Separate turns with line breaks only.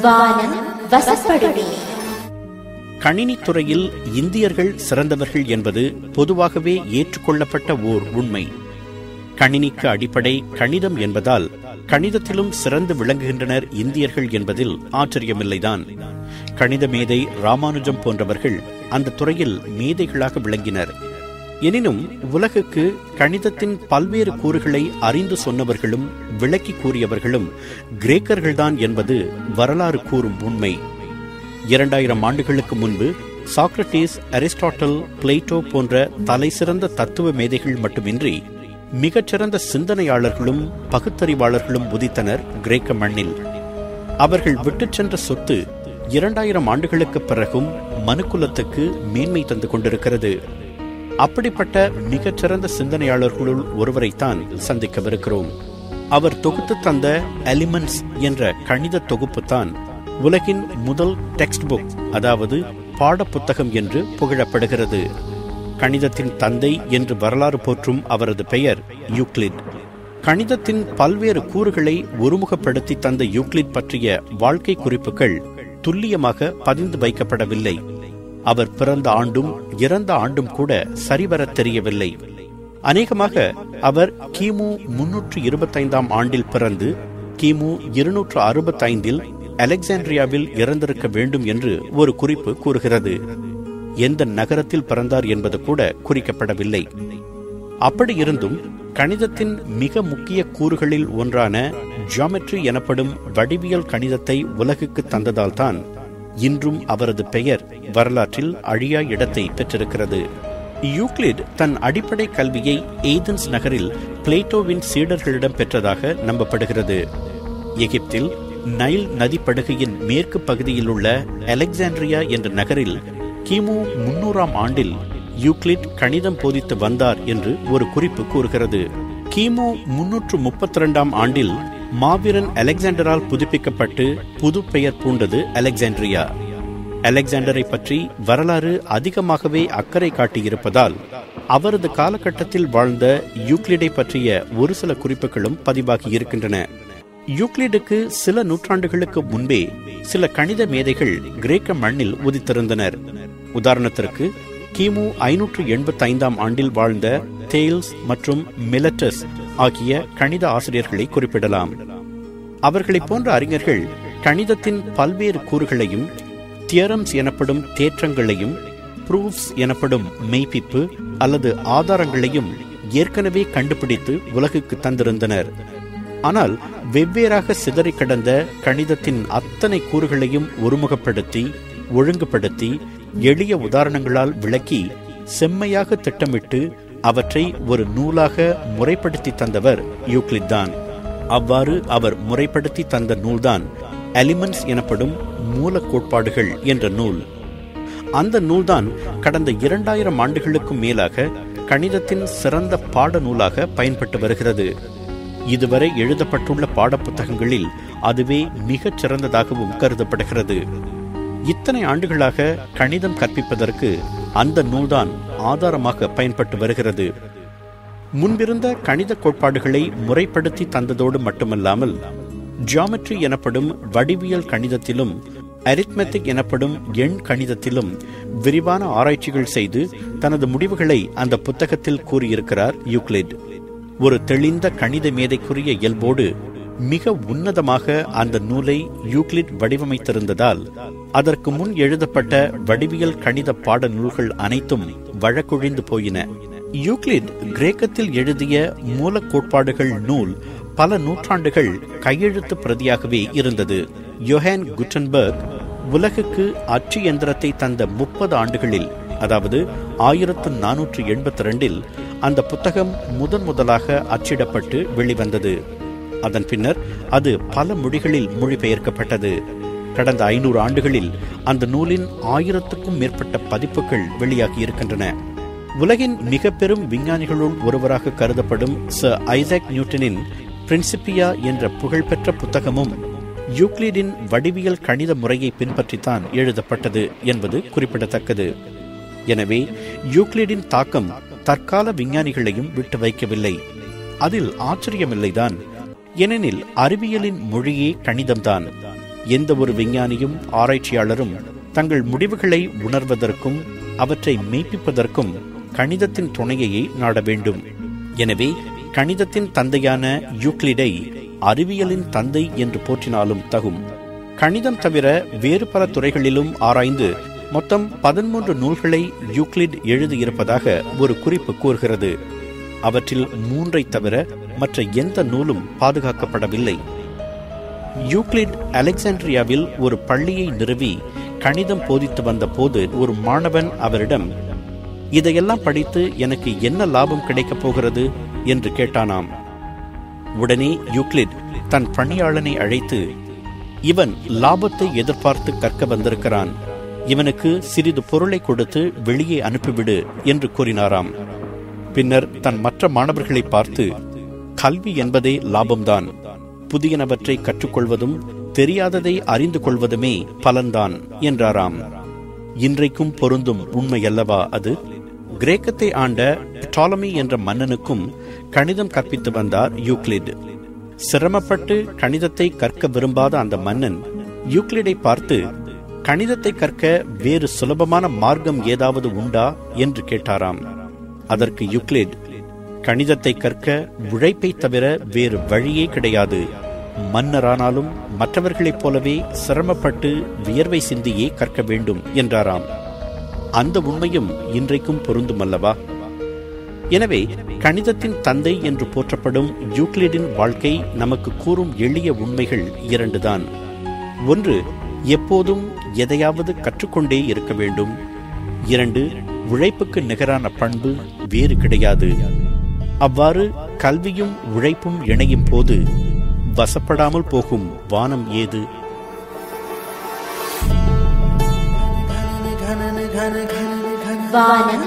வானம்
துறையில் இந்தியர்கள் சிறந்தவர்கள் என்பது பொதுவாகவே ஏற்றுக்கொள்ளப்பட்ட ஓர் உண்மை. கணினிக்கு அடிப்படை கணிதம் என்பதால் கணிதத்திலும் சிறந்து விளங்குகின்றனர் இந்தியர்கள் என்பதில் ஆச்சரியமில்லைதான். கணித மேதை ராமானுஜம் போன்றவர்கள் அந்த துறையில் மேதைகளாக விளங்கினர். எனினும் உலகுக்கு கணிதத்தின் பல்வேறு கூறுகளை அறிந்து சொன்னவர்களும் விளக்கி கூறியவர்களும் கிரேக்கர்கள்தான் என்பது வரலாறு கூறும் உண்மை. இரண்டாயிரம் ஆண்டுகளுக்கு முன்பு சாக்ரட்டிஸ் அரிஸ்டாட்டல் பிளேட்டோ போன்ற தலைசிறந்த தத்துவ மேதைகள் மட்டுமின்றி மிகச்சிறந்த சிந்தனையாளர்களும் பகுத்தறிவாளர்களும் உதித்தனர் கிரேக்க மண்ணில். அவர்கள் விட்டுச் சென்ற சொத்து இரண்டாயிரம் ஆண்டுகளுக்கு பிறகும் மனுக்குலத்துக்கு மேன்மை தந்து கொண்டிருக்கிறது. அப்படிப்பட்ட மிகச்சிறந்த சிந்தனையாளர்களுள் ஒருவரைத்தான் சந்திக்கவிருக்கிறோம். அவர் தொகுத்து தந்த எலிமெண்ட்ஸ் என்ற கணித தொகுப்புத்தான் உலகின் முதல் டெக்ஸ்ட் புக் அதாவது பாடப்புத்தகம் என்று புகழப்படுகிறது. கணிதத்தின் தந்தை என்று வரலாறு போற்றும் அவரது பெயர் யூக்ளிட் கணிதத்தின் பல்வேறு கூறுகளை ஒருமுகப்படுத்தி தந்த யூக்ளிட் பற்றிய வாழ்க்கை குறிப்புகள் துல்லியமாக பதிந்து வைக்கப்படவில்லை. அவர் பிறந்த ஆண்டும் இறந்த ஆண்டும் கூட சரிவரத் தெரியவில்லை. அநேகமாக அவர் கிமு முன்னூற்று இருபத்தைந்தாம் ஆண்டில் பிறந்து கிமு இருநூற்று அறுபத்தைந்தில் அலெக்சாண்ட்ரியாவில் இறந்திருக்க வேண்டும் என்று ஒரு குறிப்பு கூறுகிறது. எந்த நகரத்தில் பிறந்தார் என்பது கூட குறிக்கப்படவில்லை. அப்படி இருந்தும் கணிதத்தின் மிக முக்கிய கூறுகளில் ஒன்றான ஜியாமெட்ரி எனப்படும் வடிவியல் கணிதத்தை உலகுக்கு தந்ததால்தான் இன்றும் அவரது பெயர் வரலாற்றில் அழியா இடத்தை பெற்றிருக்கிறது. யூக்ளிட் தன் அடிப்படை கல்வியை ஏதன்ஸ் நகரில் பிளேட்டோவின் சீடர்களிடம் பெற்றதாக நம்பப்படுகிறது. எகிப்தில் நைல் நதிப்படுகையின் மேற்கு பகுதியில் உள்ள அலெக்சாண்ட்ரியா என்ற நகரில் கிமு முன்னூறாம் ஆண்டில் யூக்ளிட் கணிதம் போதித்து வந்தார் என்று ஒரு குறிப்பு கூறுகிறது. கிமு முன்னூற்று முப்பத்தி இரண்டாம் ஆண்டில் மாவீரன் அலெக்சாண்டரால் புதுப்பிக்கப்பட்டு புது பெயர் பூண்டது அலெக்சாண்ட்ரியா. அலெக்சாண்டரை பற்றி வரலாறு அதிகமாகவே அக்கறை காட்டியிருப்பதால் அவரது காலகட்டத்தில் வாழ்ந்த யூக்ளிடை பற்றிய ஒரு சில குறிப்புகளும் பதிவாகி இருக்கின்றன. யூக்ளிடுக்கு சில நூற்றாண்டுகளுக்கு முன்பே சில கணித மேதைகள் கிரேக்க மண்ணில் உதித்திருந்தனர். உதாரணத்திற்கு கிமு ஐநூற்று எண்பத்தி ஐந்தாம் ஆண்டில் வாழ்ந்த தேல்ஸ் மற்றும் மிலட்டஸ் ஆகிய கணித ஆசிரியர்களை குறிப்பிடலாம். அவர்களைப் போன்ற அறிஞர்கள் கணிதத்தின் பல்வேறு கூறுகளையும் தியரம்ஸ் எனப்படும் தேற்றங்களையும் ப்ரூஃப்ஸ் எனப்படும் மெய்ப்பிப்பு அல்லது ஆதாரங்களையும் ஏற்கனவே கண்டுபிடித்து உலகுக்கு தந்திருந்தனர். ஆனால் வெவ்வேறாக சிதறி கடந்த கணிதத்தின் அத்தனை கூறுகளையும் ஒருமுகப்படுத்தி ஒழுங்குபடுத்தி எளிய உதாரணங்களால் விளக்கி செம்மையாக திட்டமிட்டு அவற்றை ஒரு நூலாக முறைப்படுத்தி தந்தவர் யூக்ளிட் தான். அவ்வாறு அவர் முறைப்படுத்தி தந்த நூல்தான் எலிமெண்ட்ஸ் எனப்படும் மூல கோட்பாடுகள் என்ற நூல். அந்த நூல்தான் கடந்த இரண்டாயிரம் ஆண்டுகளுக்கும் மேலாக கணிதத்தின் சிறந்த பாட நூலாக பயன்பட்டு வருகிறது. இதுவரை எழுதப்பட்டுள்ள பாடப்புத்தகங்களில் அதுவே மிகச் சிறந்ததாகவும் கருதப்படுகிறது. இத்தனை ஆண்டுகளாக கணிதம் கற்பிப்பதற்கு அந்த நூல்தான் ஆதாரமாக பயன்பட்டு வருகிறது. முன்பிருந்த கணித கோட்பாடுகளை முறைப்படுத்தி தந்ததோடு மட்டுமல்லாமல் ஜியாமெட்ரி எனப்படும் வடிவியல் கணிதத்திலும் அரித்மெட்டிக் எனப்படும் எண் கணிதத்திலும் விரிவான ஆராய்ச்சிகள் செய்து தனது முடிவுகளை அந்த புத்தகத்தில் கூறியிருக்கிறார் யூக்ளிட். ஒரு தெளிந்த கணித மேதைக்குரிய இயல்போடு மிக உன்னதமாக அந்த நூலை யூக்ளிட் வடிவமைத்திருந்ததால் அதற்கு முன் எழுதப்பட்ட வடிவியல் கணித பாட நூல்கள் அனைத்தும் வழக்கொழிந்து போயின. யூக்ளிட் கிரேக்கத்தில் எழுதிய மூல கோட்பாடுகள் நூல் பல நூற்றாண்டுகள் கையெழுத்து பிரதியாகவே இருந்தது. யோஹான் குட்டன்பர்க் உலகுக்கு அச்சு எந்திரத்தை தந்த முப்பது ஆண்டுகளில் அதாவது ஆயிரத்து நானூற்று எண்பத்தி ரெண்டில் அந்த புத்தகம் முதன் முதலாக அச்சிடப்பட்டு வெளிவந்தது. அதன் பின்னர் அது பல மொழிகளில் மொழிபெயர்க்கப்பட்டது. கடந்த ஐநூறு ஆண்டுகளில் அந்த நூலின் ஆயிரத்துக்கும் மேற்பட்ட பதிப்புகள் வெளியாகி இருக்கின்றன. உலகின் மிக பெரும் விஞ்ஞானிகளுள் ஒருவராக கருதப்படும் சர் ஐசாக் நியூட்டனின் பிரின்சிபியா என்ற புகழ்பெற்ற புத்தகமும் யூக்ளிடின் வடிவியல் கணித முறையை பின்பற்றித்தான் எழுதப்பட்டது என்பது குறிப்பிடத்தக்கது. எனவே யூக்ளிடின் தாக்கம் தற்கால விஞ்ஞானிகளையும் விட்டு வைக்கவில்லை. அதில் ஆச்சரியமில்லைதான். ஏனெனில் அறிவியலின் மொழியே கணிதம்தான். எந்த ஒரு விஞ்ஞானியும் ஆராய்ச்சியாளரும் தங்கள் முடிவுகளை உணர்வதற்கும் அவற்றை மெய்ப்பிப்பதற்கும் கணிதத்தின் துணையையே நாட வேண்டும். எனவே கணிதத்தின் தந்தையான யூக்ளிடை அறிவியலின் தந்தை என்று போற்றினாலும் தகும். கணிதம் தவிர வேறு பல துறைகளிலும் ஆராய்ந்து மொத்தம் பதிமூன்று நூல்களை யூக்ளிட் எழுதியிருப்பதாக ஒரு குறிப்பு கூறுகிறது. அவற்றில் மூன்றை தவிர மற்ற எந்த நூலும் பாதுகாக்கப்படவில்லை. யூக்ளிட் அலெக்சாண்ட்ரியாவில் ஒரு பள்ளியை நிறுவி கணிதம் போதித்து வந்த போது ஒரு மாணவன் அவரிடம் இதையெல்லாம் படித்து எனக்கு என்ன லாபம் கிடைக்கப் போகிறது? என்று கேட்டானாம். உடனே யூக்ளிட் தன் பணியாளனை அழைத்து இவன் லாபத்தை எதிர்பார்த்து கற்க வந்திருக்கிறான். இவனுக்கு சிறிது பொருளை கொடுத்து வெளியே அனுப்பிவிடு என்று கூறினாராம். பின்னர் தன் மற்ற மாணவர்களை பார்த்து கல்வி என்பதே லாபம்தான். புதியனவற்றை கற்றுக்கொள்வதும் தெரியாததை அறிந்து கொள்வதுமே பலன்தான் என்றாராம். இன்றைக்கும் பொருந்தும் உண்மையல்லவா அது? கிரேக்கத்தை ஆண்ட டாலமி என்ற மன்னனுக்கும் கணிதம் கற்பித்து வந்தார் யூக்ளிட். சிரமப்பட்டு கணிதத்தை கற்க விரும்பாத அந்த மன்னன் யூக்ளிடை பார்த்து கணிதத்தை கற்க வேறு சுலபமான மார்க்கம் ஏதாவது உண்டா? என்று கேட்டாராம். அதற்கு யூக்ளிட் கணிதத்தை கற்க உழைப்பை தவிர வேறு வழியே கிடையாது. மன்னரானாலும் மற்றவர்களைப் போலவே சிரமப்பட்டு வியர்வை சிந்தியே கற்க வேண்டும் என்றாராம். அந்த உண்மையும் இன்றைக்கும் பொருந்தும் அல்லவா எனவே கணிதத்தின் தந்தை என்று போற்றப்படும் யூக்ளிடின் வாழ்க்கை நமக்கு கூறும் எளிய உண்மைகள் இரண்டுதான். ஒன்று எப்போதும் எதையாவது கற்றுக்கொண்டே இருக்க வேண்டும். இரண்டு உழைப்புக்கு நிகரான பண்பு வேறு கிடையாது. அவ்வாறு கல்வியும் உழைப்பும் இணையும் போது வசப்படாமல் போகும் வானம் ஏது?
வானம்